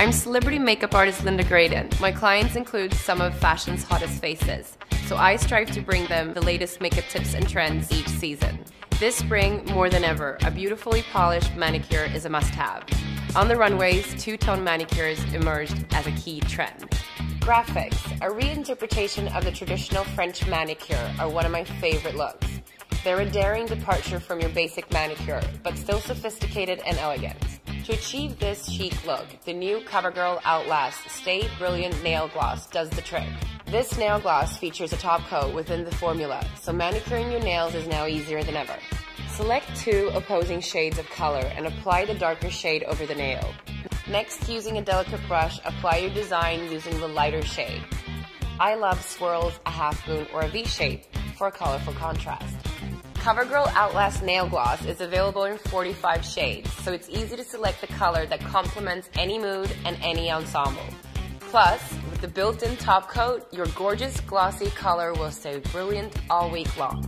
I'm celebrity makeup artist Linda Graydon. My clients include some of fashion's hottest faces, so I strive to bring them the latest makeup tips and trends each season. This spring, more than ever, a beautifully polished manicure is a must have. On the runways, two tone manicures emerged as a key trend. Graphics, a reinterpretation of the traditional French manicure, are one of my favorite looks. They're a daring departure from your basic manicure, but still sophisticated and elegant. To achieve this chic look, the new CoverGirl Outlast Stay Brilliant Nail Gloss does the trick. This nail gloss features a top coat within the formula, so manicuring your nails is now easier than ever. Select two opposing shades of color and apply the darker shade over the nail. Next, using a delicate brush, apply your design using the lighter shade. I love swirls, a half moon, or a V shape for a colorful contrast. CoverGirl Outlast Nail Gloss is available in 45 shades, so it's easy to select the color that complements any mood and any ensemble. Plus, with the built-in top coat, your gorgeous glossy color will stay brilliant all week long.